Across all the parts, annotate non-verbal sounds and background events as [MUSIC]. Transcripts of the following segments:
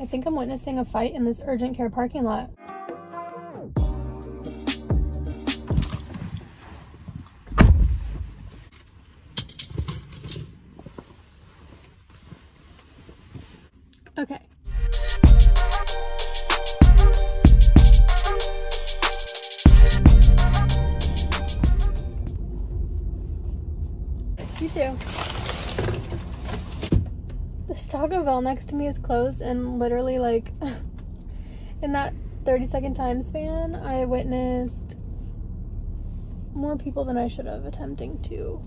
I think I'm witnessing a fight in this urgent care parking lot. Okay. You too. Taco Bell next to me is closed and literally like [LAUGHS] in that 30 second time span I witnessed more people than I should have attempting to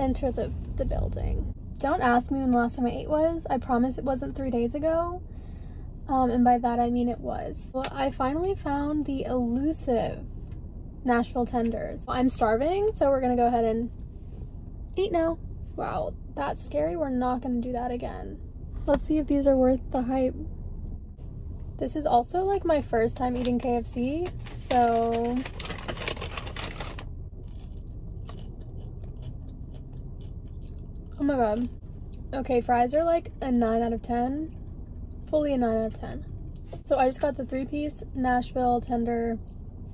enter the, the building. Don't ask me when the last time I ate was. I promise it wasn't three days ago. Um, and by that I mean it was. Well, I finally found the elusive Nashville tenders. I'm starving, so we're gonna go ahead and eat now. Wow, that's scary. We're not gonna do that again. Let's see if these are worth the hype. This is also like my first time eating KFC, so Oh my god. Okay, fries are like a 9 out of 10. Fully a 9 out of 10. So I just got the three piece Nashville tender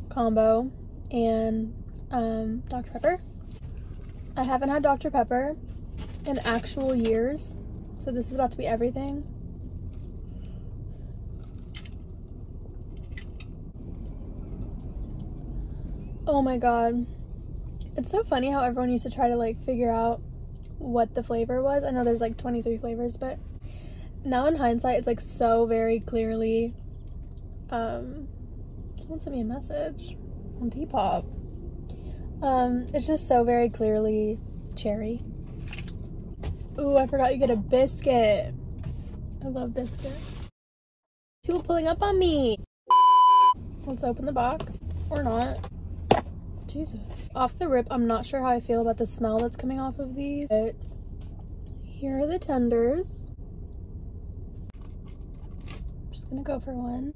combo and um, Dr. Pepper. I haven't had Dr. Pepper in actual years, so this is about to be everything. Oh my god. It's so funny how everyone used to try to like figure out what the flavor was. I know there's like 23 flavors, but now in hindsight, it's like so very clearly. Um, someone sent me a message on Depop. Um, it's just so very clearly cherry. Ooh, I forgot you get a biscuit. I love biscuits. People pulling up on me. Let's open the box. Or not. Jesus. Off the rip, I'm not sure how I feel about the smell that's coming off of these. But here are the tenders. I'm just gonna go for one.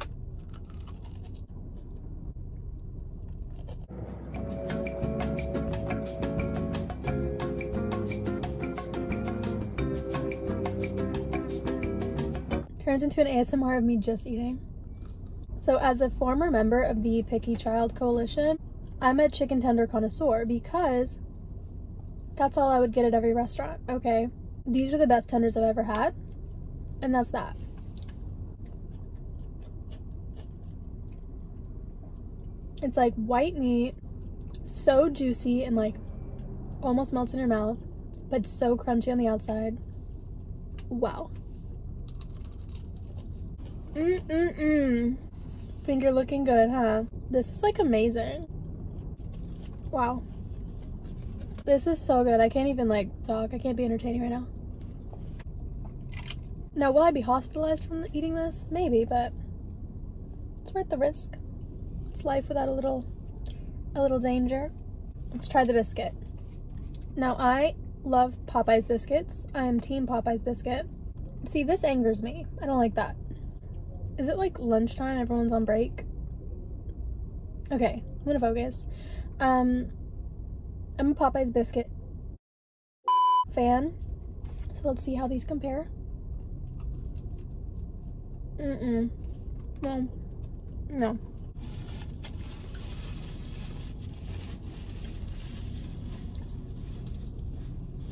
Turns into an ASMR of me just eating. So as a former member of the Picky Child Coalition, I'm a chicken tender connoisseur because that's all I would get at every restaurant, okay? These are the best tenders I've ever had, and that's that. It's like white meat, so juicy and like almost melts in your mouth, but so crunchy on the outside. Wow. Mm-mm-mm. Finger looking good, huh? This is like amazing. Wow. This is so good. I can't even like talk. I can't be entertaining right now. Now, will I be hospitalized from eating this? Maybe, but it's worth the risk. It's life without a little, a little danger. Let's try the biscuit. Now, I love Popeye's biscuits. I am team Popeye's biscuit. See, this angers me. I don't like that. Is it like lunchtime? Everyone's on break? Okay, I'm gonna focus. Um, I'm a Popeye's biscuit fan. So let's see how these compare. Mm-mm. No. No.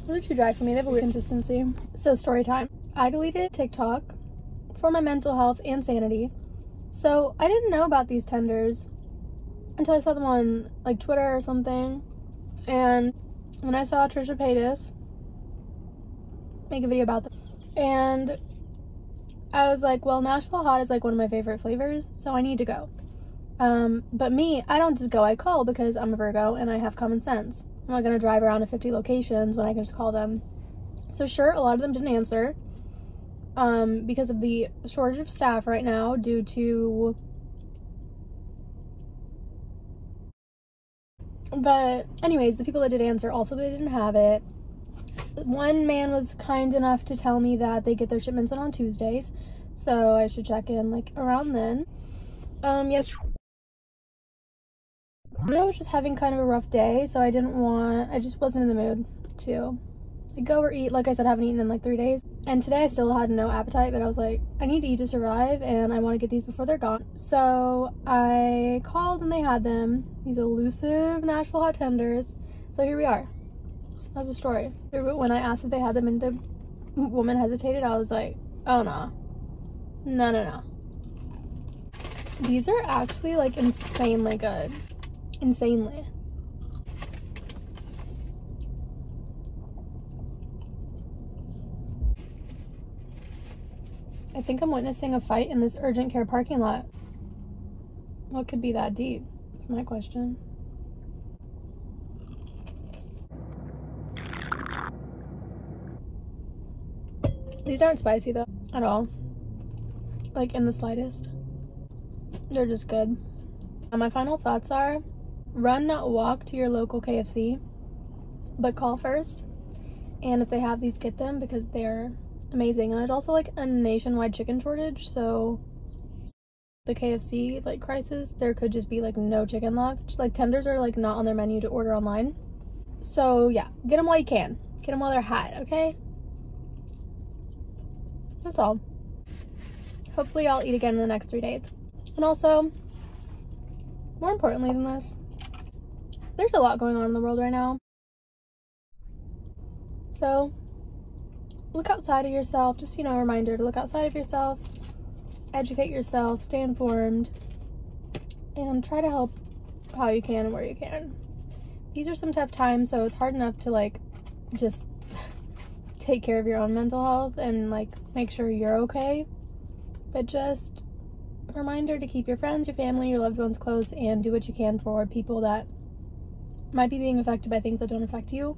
They're too dry for me. They have a weird consistency. So story time. I deleted TikTok for my mental health and sanity. So I didn't know about these tenders until I saw them on like Twitter or something. And when I saw Trisha Paytas make a video about them, and I was like, well, Nashville Hot is like one of my favorite flavors, so I need to go. Um, but me, I don't just go, I call because I'm a Virgo and I have common sense. I'm not gonna drive around to 50 locations when I can just call them. So sure, a lot of them didn't answer um, because of the shortage of staff right now due to But anyways, the people that did answer also they didn't have it. One man was kind enough to tell me that they get their shipments in on Tuesdays, so I should check in like around then. Um, yes. I was just having kind of a rough day, so I didn't want, I just wasn't in the mood to go or eat. Like I said, I haven't eaten in like three days. And today I still had no appetite, but I was like, I need to eat to survive and I want to get these before they're gone. So I called and they had them, these elusive Nashville hot tenders. So here we are. That's the story. When I asked if they had them and the woman hesitated, I was like, oh no. No, no, no. These are actually like insanely good. Insanely. I think I'm witnessing a fight in this urgent care parking lot. What could be that deep? That's my question. These aren't spicy though, at all. Like in the slightest. They're just good. And my final thoughts are run, not walk to your local KFC, but call first. And if they have these, get them because they're amazing. And there's also like a nationwide chicken shortage, so the KFC like crisis, there could just be like no chicken left. Like tenders are like not on their menu to order online. So yeah, get them while you can. Get them while they're hot, okay? That's all. Hopefully I'll eat again in the next three days. And also, more importantly than this, there's a lot going on in the world right now. So look outside of yourself. Just, you know, a reminder to look outside of yourself, educate yourself, stay informed, and try to help how you can and where you can. These are some tough times, so it's hard enough to like just [LAUGHS] take care of your own mental health and like make sure you're okay. But just a reminder to keep your friends, your family, your loved ones close and do what you can for people that might be being affected by things that don't affect you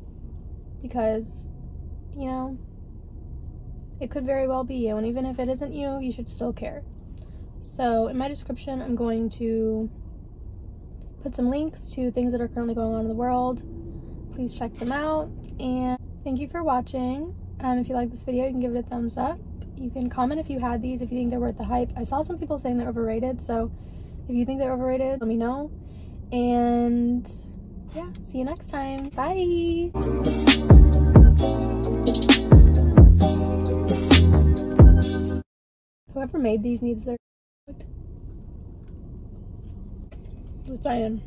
because you know it could very well be you, and even if it isn't you, you should still care. So in my description, I'm going to put some links to things that are currently going on in the world. Please check them out, and thank you for watching. Um, if you like this video, you can give it a thumbs up. You can comment if you had these, if you think they're worth the hype. I saw some people saying they're overrated, so if you think they're overrated, let me know. And yeah, see you next time. Bye! Whoever made these needs their. Who's Diane?